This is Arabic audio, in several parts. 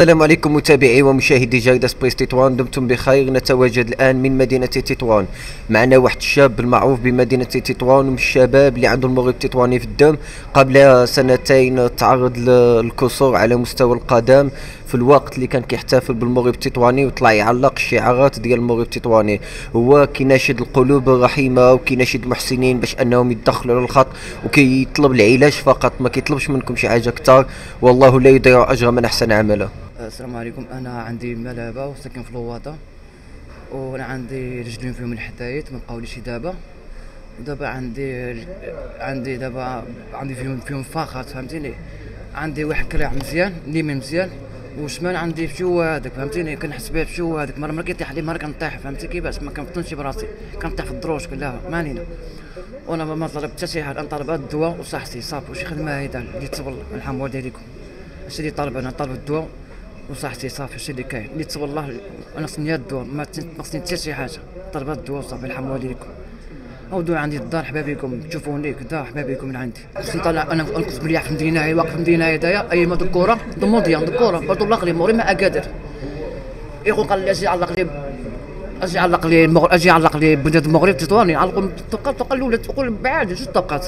السلام عليكم متابعي ومشاهدي جريدة سبريس تطوان دمتم بخير. نتواجد الآن من مدينة تطوان معنا واحد الشاب المعروف بمدينة تطوان ومن الشباب اللي عنده المغرب التطواني في الدم. قبل سنتين تعرض للكسور على مستوى القدم في الوقت اللي كان كيحتفل بالمغرب التطواني وطلع يعلق الشعارات ديال المغرب التطواني هو كيناشد القلوب الرحيمة وكيناشد المحسنين باش أنهم يدخلوا على الخط وكيطلب العلاج فقط ما كيطلبش منكم شي حاجة أكثر. والله لا يضيع أجر من أحسن عمله. السلام عليكم. أنا عندي ملابة وساكن في لواطه وأنا عندي رجلين فيهم الحدايت ما بقاوليش دابا. ودابا عندي عندي دابا عندي فيهم فيهم فاخات فهمتيني؟ عندي واحد كراع مزيان اليمين مزيان وشمال عندي بشو هذاك فهمتيني؟ كنحس به بشو هذاك. مرة مرة كيطيح لي مرة كنطيح فهمتي كيفاش؟ ما كنفطنش براسي كنطيح في الدروج كلها مانينا وأنا ما طلبت حتى شي حاجة أنا طالب الدواء وصحتي صافي. وشي خدمة هيدا اللي تصبر الحمد والديكم اش اللي طالب أنا طالب الدواء. وصحتي صافي شي اللي كاين اللي تصور الله أنا خصني الدواء ما خصني حتى شي حاجة طلبات الدواء صافي الحمد والديكم أو دواء عندي الدار حبابيكم تشوفوني كدا حبابيكم من عندي خصني طالع أنا نقص مليح في المدينة هاي واقف في المدينة هدايا اي ما دكوره ضموديا دكوره برضو الله لي موري ما اقادر يقول قال لي أجي علق لي أجي علق لي المغرب أجي علق لي بلاد المغرب تطواني علقوا الطبقات تقول الاولى تقول بعاد جوج طبقات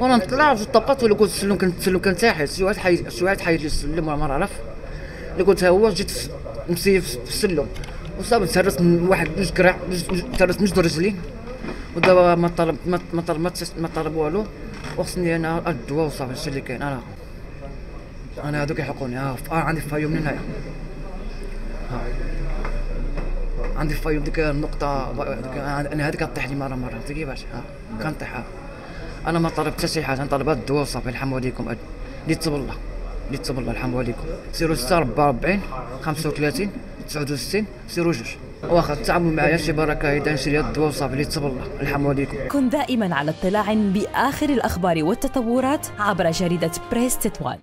وأنا نطلع جوج طبقات ولا قلت السلم كنت السلم كان تاحت شي واحد حي شي واحد حيد لي السلم ولا ما عرف اللي قلت هو جيت نسيف في السلم. وصافي تهرست من واحد جوج كراع تهرست من جوج رجلين ودابا ما طلب ما طلب ما طلب والو. وخصني أنا الدواء وصافي هادشي اللي كاين. أنا أنا هذوك يحقوني آه عندي فايوم من هنايا عندي فايوم ديك النقطة. أنا هذيك كطيح لي مرة مرة. فهمتي كيفاش؟ كنطيح. أنا ما طلبت حتى شي حاجة. أنا طلبت الدواء وصافي. الحمد عليكم. اللي تصب الله. اللي تصب الله الحمد عليكم سيروا 6 44 35 69 سيروا جوج. واخا تعاملوا معايا شي بركة إذا نشري الدواء وصافي اللي تصب الله. الحمد عليكم. كن دائما على اطلاع بآخر الأخبار والتطورات عبر جريدة بريس تطوان.